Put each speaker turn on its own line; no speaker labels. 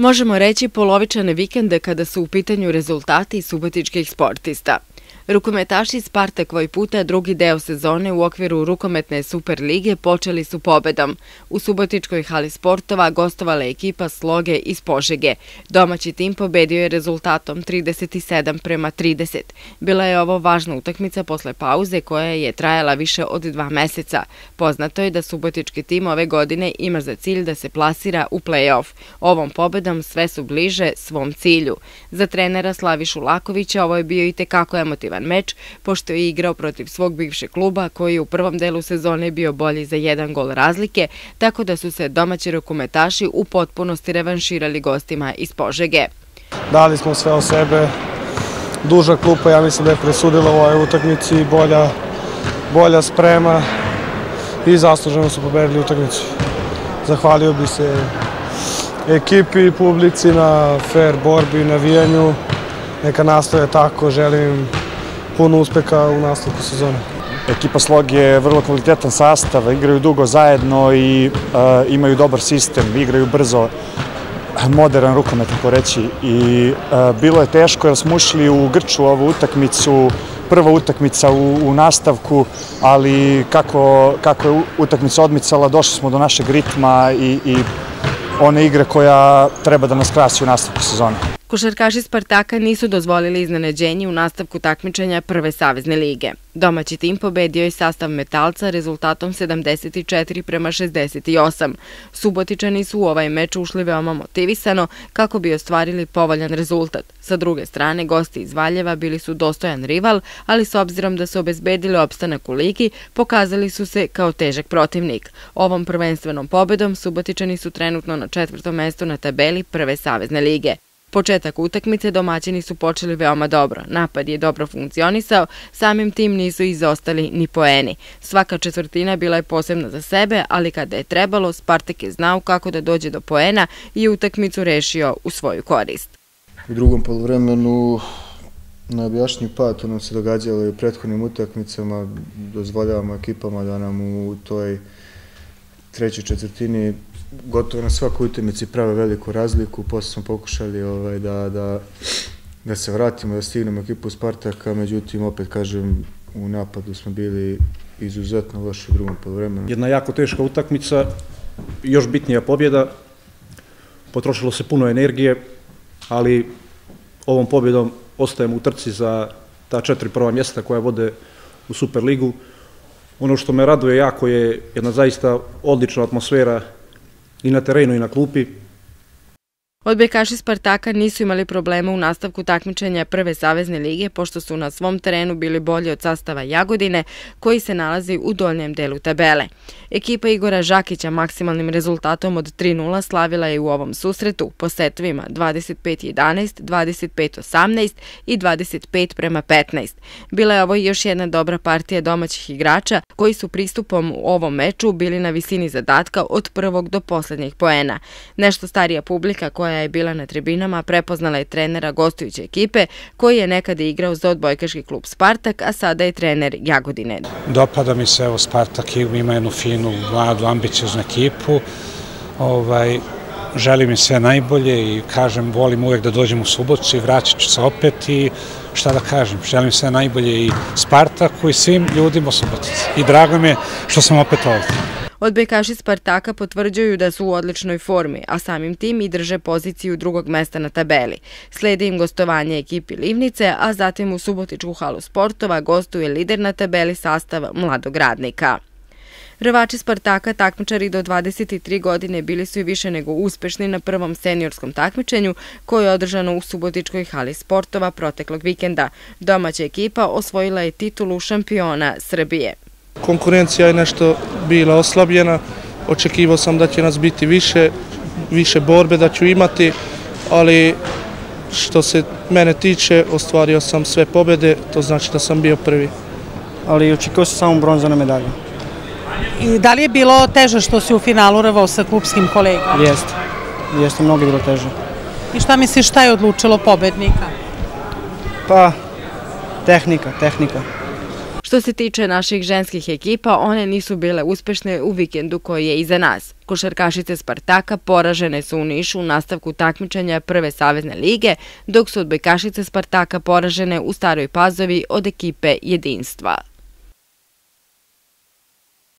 Možemo reći polovičane vikende kada su u pitanju rezultati subotičkih sportista. Rukometaši Spartak ovaj puta drugi deo sezone u okviru rukometne Super Lige počeli su pobedom. U Subotičkoj hali sportova gostovala ekipa Sloge iz Požege. Domaći tim pobedio je rezultatom 37 prema 30. Bila je ovo važna utakmica posle pauze koja je trajala više od dva meseca. Poznato je da Subotički tim ove godine ima za cilj da se plasira u play-off. Ovom pobedom sve su bliže svom cilju. Za trenera Slavišu Lakovića ovo je bio i tekako emotivan pozitivan meč, pošto je igrao protiv svog bivšeg kluba koji je u prvom delu sezone bio bolji za jedan gol razlike, tako da su se domaći rukometaši u potpunosti revanširali gostima iz Požege.
Dali smo sve o sebe, duža klupa, ja mislim da je presudila u ovoj utakmici, bolja sprema i zasluženo su pobedili utakmicu. Zahvalio bi se ekipi i publici na fair borbi i navijanju. Neka nastoje tako, želim puno uspeha u nastavku sezone.
Ekipa Slog je vrlo kvalitetan sastav, igraju dugo zajedno i e, imaju dobar sistem, igraju brzo, modern rukomet, tako reći. I e, bilo je teško jer smo ušli u Grču ovu utakmicu, prva utakmica u, nastavku, ali kako, kako je utakmica odmicala, došli smo do našeg ritma i, i one igre koja treba da nas krasi u nastavku sezone.
Košarkaši Spartaka nisu dozvolili iznenađenje u nastavku takmičenja Prve savezne lige. Domaći tim pobedio je sastav metalca rezultatom 74 prema 68. Subotičani su u ovaj meč ušli veoma motivisano kako bi ostvarili povoljan rezultat. Sa druge strane, gosti iz Valjeva bili su dostojan rival, ali s obzirom da su obezbedili opstanak u ligi, pokazali su se kao težak protivnik. Ovom prvenstvenom pobedom Subotičani su trenutno na četvrtom mestu na tabeli Prve savezne lige. Početak utakmice domaćini su počeli veoma dobro. Napad je dobro funkcionisao, samim tim nisu izostali ni poeni. Svaka četvrtina bila je posebna za sebe, ali kada je trebalo, Spartak je znao kako da dođe do poena i utakmicu rešio u svoju korist.
U drugom polovremenu na objašnju pad, to nam se događalo i u prethodnim utakmicama, dozvoljavamo ekipama da nam u toj trećoj četvrtini gotovo na svakoj utakmici prave veliku razliku. Posle smo pokušali ovaj, da, da, da se vratimo, da stignemo ekipu Spartaka, međutim, opet kažem, u napadu smo bili izuzetno loši u drugom polovremenu.
Jedna jako teška utakmica, još bitnija pobjeda, potrošilo se puno energije, ali ovom pobjedom ostajemo u trci za ta četiri prva mjesta koja vode u Superligu. Ono što me raduje jako je jedna zaista odlična atmosfera i na terenu i na klupi.
Odbekaši Spartaka nisu imali problema u nastavku takmičenja Prve savezne lige, pošto su na svom terenu bili bolji od sastava Jagodine, koji se nalazi u dolnjem delu tabele. Ekipa Igora Žakića maksimalnim rezultatom od 3-0 slavila je u ovom susretu po setovima 25-11, 25-18 i 25 prema 15. Bila je ovo još jedna dobra partija domaćih igrača, koji su pristupom u ovom meču bili na visini zadatka od prvog do posljednjih poena. Nešto starija publika koja je bila na tribinama prepoznala je trenera gostujuće ekipe koji je nekada igrao za odbojkaški klub Spartak, a sada je trener Jagodine.
Dopada mi se, evo Spartak ima jednu finu, mladu, ambicioznu ekipu. Ovaj, želim im sve najbolje i kažem, volim uvek da dođem u subotu i vraćat ću se opet i šta da kažem, želim sve najbolje i Spartaku i svim ljudima u subotici. I drago mi je što sam opet ovdje.
Odbekaši Spartaka potvrđuju da su u odličnoj formi, a samim tim i drže poziciju drugog mesta na tabeli. Slede im gostovanje ekipi Livnice, a zatim u Subotičku halu sportova gostuje lider na tabeli sastav Mladog radnika. Rvači Spartaka takmičari do 23 godine bili su i više nego uspešni na prvom seniorskom takmičenju koje je održano u Subotičkoj hali sportova proteklog vikenda. Domaća ekipa osvojila je titulu šampiona Srbije.
Konkurencija je nešto bila oslabljena, očekivao sam da će nas biti više, više borbe da ću imati, ali što se mene tiče, ostvario sam sve pobjede, to znači da sam bio prvi.
Ali očekio sam samo bronzana medalja.
I da li je bilo teže što si u finalu rvao sa klubskim kolegama?
Jeste, jeste mnogo bilo teže.
I šta misliš šta je odlučilo pobednika?
Pa, tehnika, tehnika.
Što se tiče naših ženskih ekipa, one nisu bile uspešne u vikendu koji je iza nas. Košarkašice Spartaka poražene su u Nišu u nastavku takmičenja Prve savezne lige, dok su odbojkašice Spartaka poražene u Staroj Pazovi od ekipe Jedinstva.